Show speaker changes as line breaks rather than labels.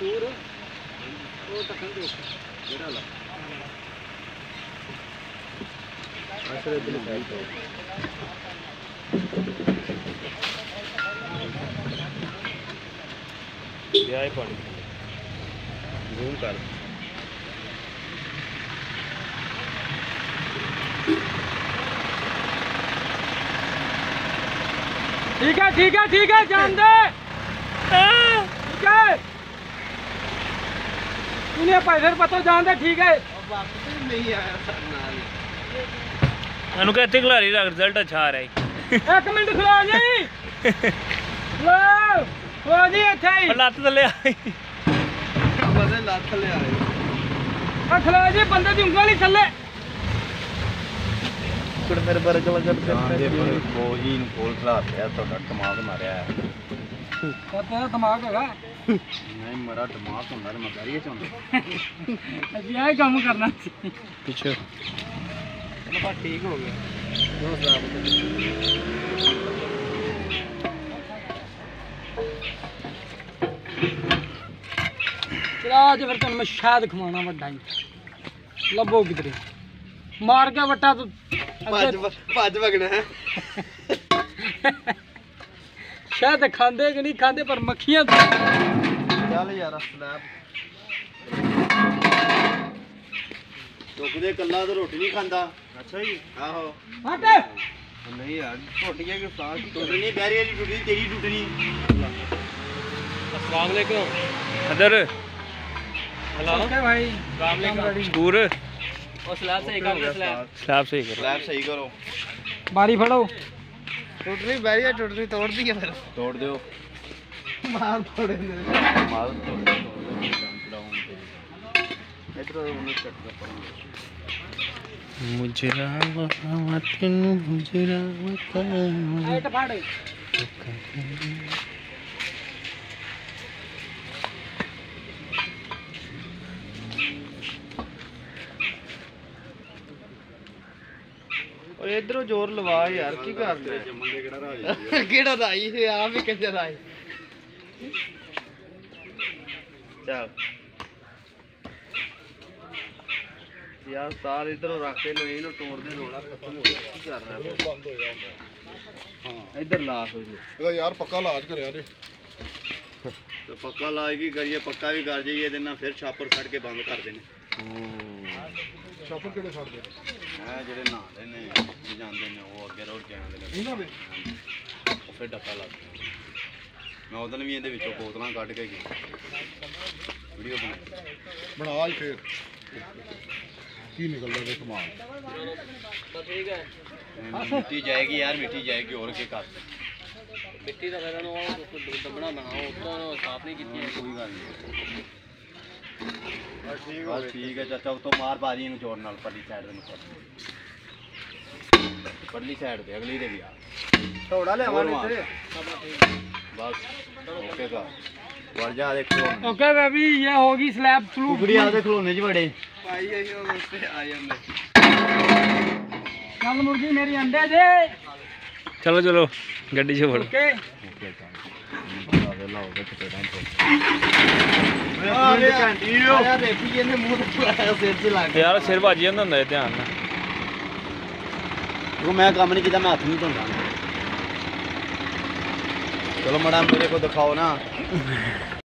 ਕਿਹੜਾ ਲਾ। ਅਸਰ ਇਧਰ ਸਾਈਡ ਤੋਂ
ਲਿਆ ਹੀ ਪਾਣੀ।
ਜ਼ੂਮ ਕਰ।
ਠੀਕ ਹੈ ਠੀਕ ਹੈ ਠੀਕ ਹੈ ਜਾਣ ਦੇ ਠੀਕ ਹੈ ਤੂਨੇ ਪੈਸੇ ਪਤਾ ਜਾਣ ਦੇ ਠੀਕ ਹੈ।
ਵਾਪਸ ਨਹੀਂ ਆਇਆ ਨਾਲ
ਇਹਨੂੰ ਕਹਿੰਦੇ ਖਿਲਾੜੀ ਦਾ ਰਿਜ਼ਲਟ ਅੱਛਾ ਆ ਰਿਹਾ ਹੈ
ਇੱਕ ਮਿੰਟ ਖਲੋ ਜੀ। ਲੋ ਖਲੋ ਜੀ ਇੱਥੇ ਹੀ।
ਲੱਤ ਥੱਲੇ ਆਈ
ਬਦੇ ਲੱਥ ਲਿਆ
ਆ ਖਲੋ ਜੀ ਬੰਦੇ ਦੀ ਉਂਗਲ ਹੀ ਥੱਲੇ।
ਕੁੜ ਮੇਰੇ ਬਾਰੇ ਚਲਾ ਚੱਲ
ਦੇ ਪਰ ਕੋਈ ਨੂੰ ਕੋਲ ਖਲਾ ਪਿਆ ਤੁਹਾਡਾ ਦਿਮਾਗ ਮਾਰਿਆ ਹੈ।
ਤਾਂ ਤੇਰਾ ਦਿਮਾਗ ਹੈਗਾ।
ਨਹੀਂ ਮੇਰਾ ਦਿਮਾਗ ਹੁੰਦਾ ਤੇ ਮੈਂ ਕਰੀਏ ਚਾਹੁੰਦਾ
ਅਸੀਂ ਇਹ ਕੰਮ ਕਰਨਾ। ਸੀ
ਪਿੱਛੇ।
ਚਲੋ ਬਸ ਠੀਕ ਹੋ ਗਿਆ।
ਚਲਾ ਅੱਜ ਫਿਰ ਤੈਨੂੰ ਮੈਂ ਸ਼ਾਇਦ ਖਵਾਉਣਾ ਵੱਡਾ ਹੀ। ਲੱਭੋ ਕਿਧਰੇ। ਮਾਰ ਕੇ ਵੱਟਾ ਤੂੰ।
ਭੱਜ ਭੱਜ ਵਗਣਾ। ਹੈ
ਸ਼ਾਇਦ ਖਾਂਦੇ ਕਿ ਨਹੀਂ ਖਾਂਦੇ ਪਰ ਮੱਖੀਆਂ
ਚੱਲ ਯਾਰ ਸਨੈਪ ਟੋਕਦੇ ਕੱਲਾ ਤਾਂ ਰੋਟੀ ਨਹੀਂ ਖਾਂਦਾ। ਅੱਛਾ ਜੀ। ਆਹੋ।
ਹਟ!
ਨਹੀਂ ਯਾਰ ਰੋਟੀਆਂ ਕਿ ਸਾਹ ਟੁੱਟਣੀ ਬੈਰੀ ਵਾਲੀ ਟੁੱਟਣੀ ਤੇਰੀ ਟੁੱਟਣੀ।
ਅਸਲਾਮ ਅਲੈਕੁਮ। Other hello.
ਓਕੇ ਭਾਈ।
ਦੂਰ
ਉਹ ਸਲਾਹ ਸਹੀ ਕਰ
ਸਲਾਬ। ਸਹੀ ਕਰੋ।
ਲੈਬ ਸਹੀ ਕਰੋ।
ਬਾਰੀ ਫੜੋ।
ਟੁੱਟਣੀ ਬੈਰੀ ਵਾਲੀ ਟੁੱਟਣੀ ਤੋੜਦੀ ਹੈ ਫਿਰ। ਤੋੜ ਦਿਓ। ਮਾਰ ਤੋੜੇ ਨੇ। ਮਾਰ ਤੋੜ ਇਧਰ ਉਹਨੂੰ ਕੱਟ ਕਰ
ਮੁਜਰਾ ਮੁਜਰਾ ਵਤਨ
ਐਟ ਫੜ।
ਇਧਰੋਂ ਜ਼ੋਰ ਲਵਾ ਯਾਰ ਕੀ ਕਰਦੇ ਕਿਹੜਾ ਰਾਈ? ਹੈ ਆ ਵੀ ਕੰਜਰ ਰਾਈ। ਚੱਲ। ਯਾਰ ਤਾਰ ਇਧਰੋਂ ਰੱਖ ਕੇ ਨੂੰ ਇਹਨੂੰ ਤੋੜਦੇ ਰੋਲਾ ਖਤਮ ਹੋ ਗਿਆ। ਕੀ ਕਰ ਰਿਹਾ ਬੰਦ ਹੋ ਗਿਆ ਹਾਂ ਇਧਰ ਲਾ ਹੋ ਜੀ
ਇਹਦਾ ਯਾਰ ਪੱਕਾ ਇਲਾਜ ਕਰਿਆ ਜੇ
ਤੇ ਪੱਕਾ ਇਲਾਜ ਕੀ ਕਰੀਏ ਪੱਕਾ ਵੀ ਕਰ ਜਾਈਏ ਇਹਦੇ ਨਾਲ ਫਿਰ ਛਾਪਰ ਕੱਢ ਕੇ ਬੰਦ ਕਰ ਦੇਣੇ।
ਸ਼ਾਪਰ ਕਿਹੜੇ ਛੱਡਦੇ
ਹੈ ਜਿਹੜੇ ਨਹਾਉਂਦੇ ਨੇ ਜਾਂਦੇ ਨੇ ਉਹ ਅੱਗੇ
ਇਹਨਾਂ ਦੇ?
ਉਹ ਫਿਰ ਡੱਕਾ ਲੱਗ ਗਿਆ ਮੈਂ ਉਦੋਂ ਵੀ ਇਹਦੇ ਵਿੱਚੋਂ ਬੋਤਲਾਂ ਕੱਢ ਕੇ ਗਿਆ। ਵੀਡੀਓ ਬਣਾਈ
ਬਣਾ ਹੀ ਫੇਰ। ਕੀ ਨਿਕਲਦਾ ਦੇ ਸਮਾਨ?
ਇਹਨੂੰ ਮਿੱਟੀ ਜਾਏਗੀ ਯਾਰ ਮਿੱਟੀ ਜਾਏਗੀ ਹੋਰ ਕੀ ਕਰ।
ਮਿੱਟੀ ਦਾ ਫਾਇਦਾ ਨੂੰ ਦੱਬਣਾ ਬਣਾਓ ਉਤੋਂ ਸਾਫ਼ ਨਹੀਂ ਕੀਤੀ।
ਕੋਈ ਗੱਲ ਨਹੀਂ। ਬਸ ਠੀਕ ਹੋ ਠੀਕ ਹੈ ਚਾਚਾ ਉਤੋਂ ਮਾਰ ਬਾਰੀ ਇਹਨੂੰ ਜ਼ੋਰ ਨਾਲ ਪਰਲੀ ਸਾਈਡ ਦੇ ਨੂੰ ਪਰਲੀ ਸਾਈਡ ਤੇ ਅਗਲੀ ਦੇ ਵੀ ਆ। ਥੋੜਾ ਲਿਆਵਾਂ ਇੱਥੇ ਬਸ ਓਕੇ ਕਾ ਵੜ ਜਾ ਦੇਖੋ
ਓਕੇ ਬੇਬੀ ਇਹ ਹੋ ਗਈ ਸਲੈਬ ਸਲੂਪ
ਕੁੜੀ ਆ ਦੇ ਖਲੋਨੇ ਚ ਬੜੇ ਭਾਈ ਇਹ ਉਸਤੇ ਆ ਜਾਂਦੇ।
ਚੱਲ ਮੁਰਗੀ ਮੇਰੀ ਅੰਡੇ ਦੇ।
ਚਲੋ ਚਲੋ ਗੱਡੀ 'ਚ ਵੜੋ
ਓਕੇ
ਦੇਖੀ ਇਹਨੇ ਮੂੰਹ ਤੇ ਪੁਆਇਆ ਸਿਰ 'ਚ ਲੱਗ
ਯਾਰ ਸਿਰ ਵੱਜ ਜਾਂਦਾ ਹੁੰਦਾ ਹੈ ਧਿਆਨ ਨਾਲ।
ਉਹ ਮੈਂ ਕੰਮ ਨਹੀਂ ਕੀਤਾ ਮੈਂ ਹੱਥ ਨਹੀਂ ਧੋਂਦਾ। ਚਲੋ ਮੜਾ ਮੇਰੇ ਕੋ ਦਿਖਾਓ ਨਾ।